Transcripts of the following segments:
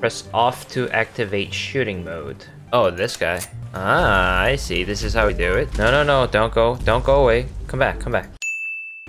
Press off to activate shooting mode. Oh, this guy. Ah, I see. This is how we do it. No, no, no. Don't go. Don't go away. Come back. Come back.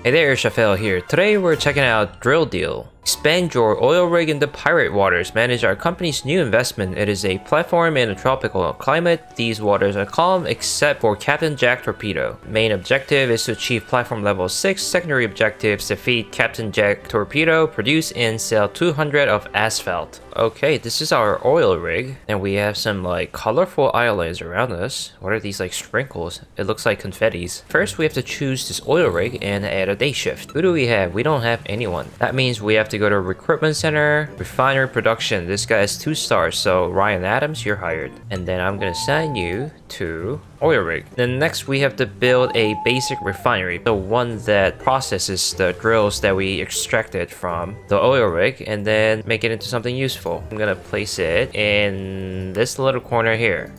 Hey there, Shafel here. Today we're checking out Drill Deal. Expand your oil rig in the pirate waters. Manage our company's new investment. It is a platform in a tropical climate. These waters are calm except for Captain Jack Torpedo. Main objective is to achieve platform level 6. Secondary objectives defeat Captain Jack Torpedo, produce and sell 200 of asphalt. Okay, this is our oil rig, and we have some like colorful islands around us. What are these like sprinkles? It looks like confettis. First, we have to choose this oil rig and add a day shift. Who do we have? We don't have anyone. That means we have to go to recruitment center, refinery production. This guy has two stars, so Ryan Adams, you're hired. And then I'm gonna assign you to oil rig. Then next we have to build a basic refinery, the one that processes the drills that we extracted from the oil rig and then make it into something useful. I'm gonna place it in this little corner here.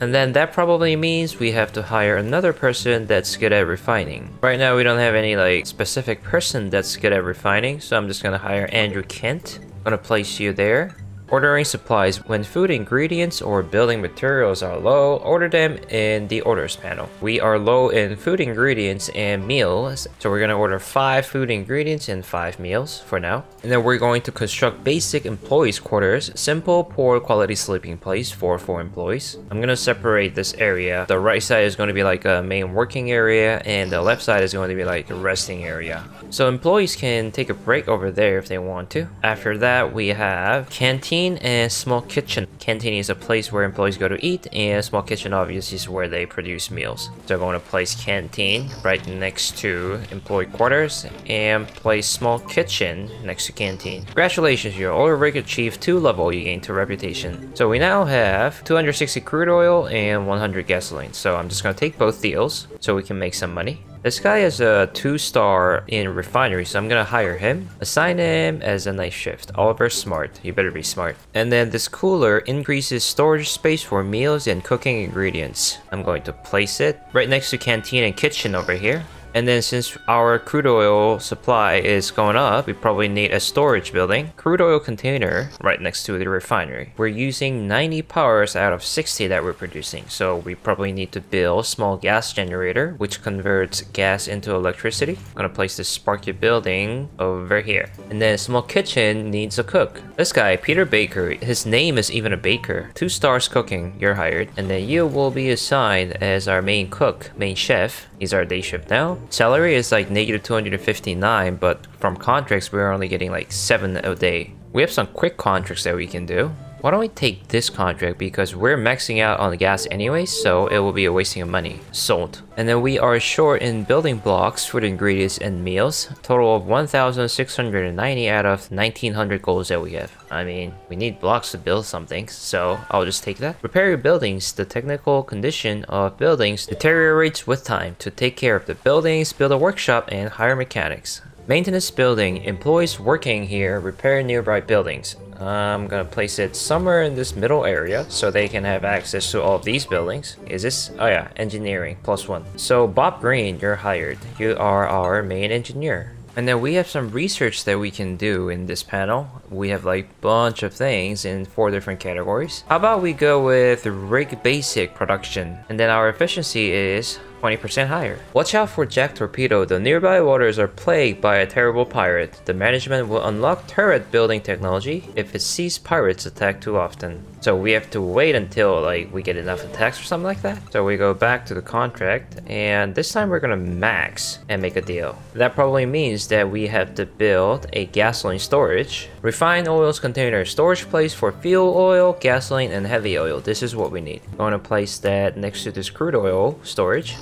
And then that probably means we have to hire another person that's good at refining. Right now we don't have any like specific person that's good at refining, so I'm just gonna hire Andrew Kent. I'm gonna place you there. Ordering supplies. When food ingredients or building materials are low, order them in the orders panel. We are low in food ingredients and meals, so we're going to order 5 food ingredients and 5 meals for now. And then we're going to construct basic employees quarters, simple, poor quality sleeping place for 4 employees. I'm going to separate this area. The right side is going to be like a main working area and the left side is going to be like a resting area. So employees can take a break over there if they want to. After that, we have canteen canteen and small kitchen. Canteen is a place where employees go to eat, and small kitchen obviously is where they produce meals. So I'm going to place canteen right next to employee quarters and place small kitchen next to canteen. Congratulations, your oil rig achieved 2 level, you gain 2 reputation. So we now have 260 crude oil and 100 gasoline. So I'm just going to take both deals so we can make some money. This guy is a two star in refinery, so I'm gonna hire him. Assign him as a night shift. Oliver Smart. You better be smart. And then this cooler increases storage space for meals and cooking ingredients. I'm going to place it right next to canteen and kitchen over here. And then since our crude oil supply is going up, we probably need a storage building, crude oil container right next to the refinery. We're using 90 powers out of 60 that we're producing. So we probably need to build a small gas generator, which converts gas into electricity. I'm gonna place this Sparky building over here. And then a small kitchen needs a cook. This guy, Peter Baker, his name is even a baker. Two stars cooking, you're hired. And then you will be assigned as our main cook, main chef. He's our day shift now. Salary is like negative 259, but from contracts, we're only getting like 7 a day. We have some quick contracts that we can do. Why don't we take this contract because we're maxing out on the gas anyway, so it will be a wasting of money. Sold. And then we are short in building blocks, food ingredients, and meals. Total of 1,690 out of 1,900 goals that we have. I mean, we need blocks to build something, so I'll just take that. Repair your buildings. The technical condition of buildings deteriorates with time. To take care of the buildings, build a workshop and hire mechanics. Maintenance building. Employees working here repair nearby buildings. I'm gonna place it somewhere in this middle area so they can have access to all of these buildings. Is this? Oh yeah, engineering, plus one. So Bob Green, you're hired. You are our main engineer. And then we have some research that we can do in this panel. We have like bunch of things in four different categories. How about we go with rig basic production and then our efficiency is 20% higher. Watch out for Jack Torpedo. The nearby waters are plagued by a terrible pirate. The management will unlock turret building technology if it sees pirates attack too often. So we have to wait until like we get enough attacks or something like that. So we go back to the contract and this time we're gonna max and make a deal. That probably means that we have to build a gasoline storage, refined oils container, storage place for fuel oil, gasoline, and heavy oil. This is what we need. I'm gonna place that next to this crude oil storage.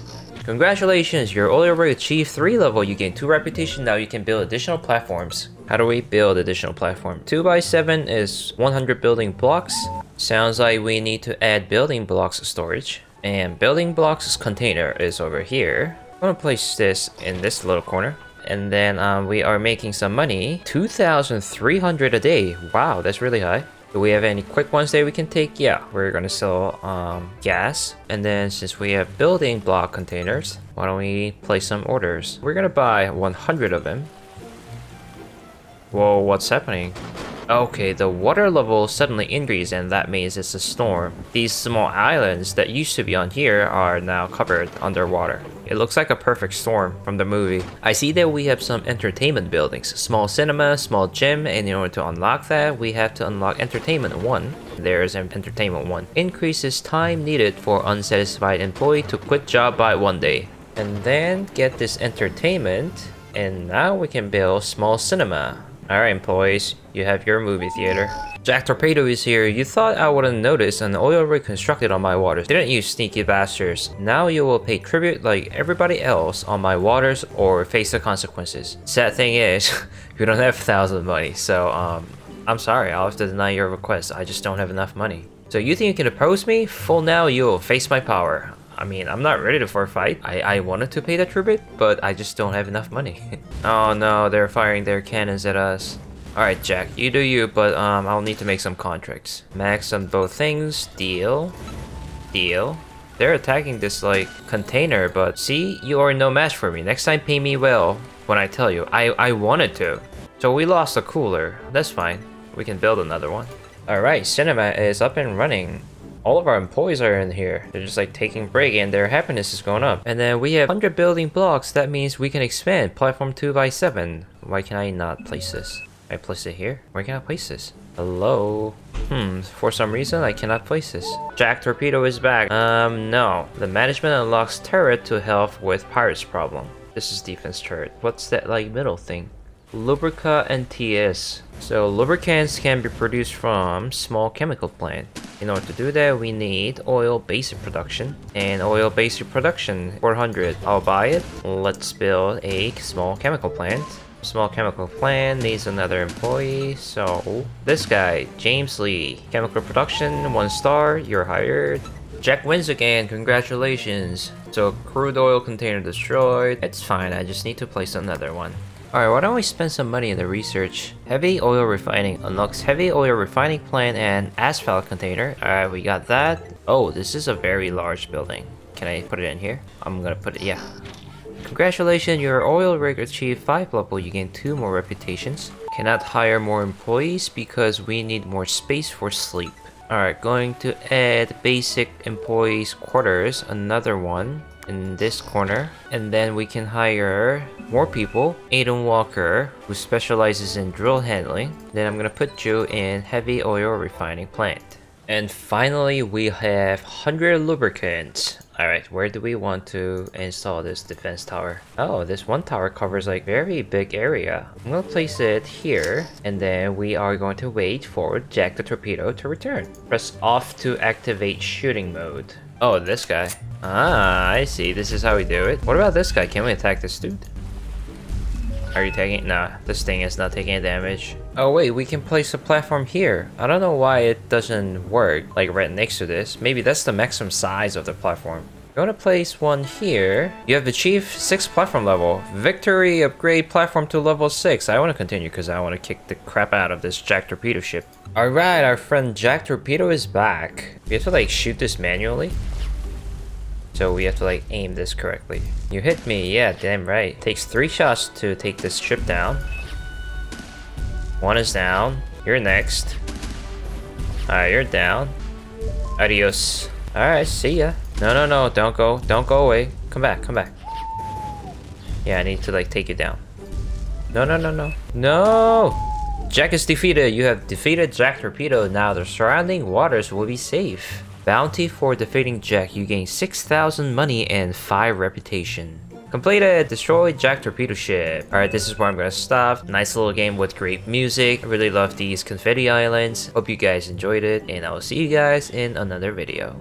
Congratulations, your oil rig achieved 3 level, you gain 2 reputation, now you can build additional platforms. How do we build additional platform? 2x7 is 100 building blocks. Sounds like we need to add building blocks storage. And building blocks container is over here. I'm gonna place this in this little corner. And then um, we are making some money. 2,300 a day. Wow, that's really high. Do we have any quick ones that we can take? Yeah, we're gonna sell um, gas. And then since we have building block containers, why don't we place some orders? We're gonna buy 100 of them. Whoa, what's happening? Okay, the water level suddenly increased and that means it's a storm. These small islands that used to be on here are now covered underwater. It looks like a perfect storm from the movie. I see that we have some entertainment buildings. Small cinema, small gym, and in order to unlock that, we have to unlock entertainment 1. There's an entertainment 1. Increases time needed for unsatisfied employee to quit job by one day. And then get this entertainment, and now we can build small cinema. Alright employees, you have your movie theater. Jack Torpedo is here. You thought I wouldn't notice an oil rig constructed on my waters, didn't you sneaky bastards? Now you will pay tribute like everybody else on my waters or face the consequences. Sad thing is, you don't have a thousand money, so um, I'm sorry, I'll have to deny your request. I just don't have enough money. So you think you can oppose me? Full now, you will face my power. I mean, I'm not ready for a fight. I, I wanted to pay the tribute, but I just don't have enough money. oh no, they're firing their cannons at us. Alright, Jack, you do you, but um, I'll need to make some contracts. Max on both things. Deal. Deal. They're attacking this, like, container, but see? You are no match for me. Next time, pay me well when I tell you. I, I wanted to. So we lost a cooler. That's fine. We can build another one. Alright, Cinema is up and running all of our employees are in here. They're just like taking break and their happiness is going up. And then we have 100 building blocks. That means we can expand platform 2 by 7. Why can I not place this? I place it here? Where can I place this? Hello? Hmm, for some reason I cannot place this. Jack Torpedo is back. Um, no. The management unlocks turret to help with pirates problem. This is defense turret. What's that like middle thing? Lubricants. So lubricants can be produced from small chemical plant. In order to do that, we need oil basic production. And oil basic production, 400. I'll buy it. Let's build a small chemical plant. Small chemical plant needs another employee. So this guy, James Lee. Chemical production, one star, you're hired. Jack wins again, congratulations. So crude oil container destroyed. It's fine, I just need to place another one. Alright, why don't we spend some money in the research? Heavy oil refining unlocks heavy oil refining plant and asphalt container. Alright, we got that. Oh, this is a very large building. Can I put it in here? I'm gonna put it, yeah. Congratulations, your oil rig achieved 5 level. You gain 2 more reputations. Cannot hire more employees because we need more space for sleep. Alright, going to add basic employees quarters, another one in this corner. And then we can hire more people. Aiden Walker, who specializes in drill handling. Then I'm gonna put you in heavy oil refining plant. And finally, we have 100 lubricants. Alright, where do we want to install this defense tower? Oh, this one tower covers like very big area. I'm gonna place it here, and then we are going to wait for Jack the Torpedo to return. Press off to activate shooting mode. Oh, this guy. Ah, I see. This is how we do it. What about this guy? Can we attack this dude? Are you taking- nah, this thing is not taking damage. Oh wait, we can place a platform here. I don't know why it doesn't work, like right next to this. Maybe that's the maximum size of the platform. I'm gonna place one here. You have achieved 6 platform level. Victory, upgrade platform to level 6. I want to continue because I want to kick the crap out of this Jack Torpedo ship. Alright, our friend Jack Torpedo is back. We have to like shoot this manually. So we have to like aim this correctly. You hit me, yeah, damn right. Takes three shots to take this ship down. One is down. You're next. Alright, you're down. Adios. Alright, see ya. No, no, no, don't go. Don't go away. Come back, come back. Yeah, I need to like take you down. No, no, no, no. No! Jack is defeated. You have defeated Jack Torpedo. Now the surrounding waters will be safe. Bounty for defeating Jack, you gain 6,000 money and 5 reputation. Completed! Destroy Jack Torpedo Ship. Alright, this is where I'm gonna stop. Nice little game with great music. I really love these confetti islands. Hope you guys enjoyed it, and I will see you guys in another video.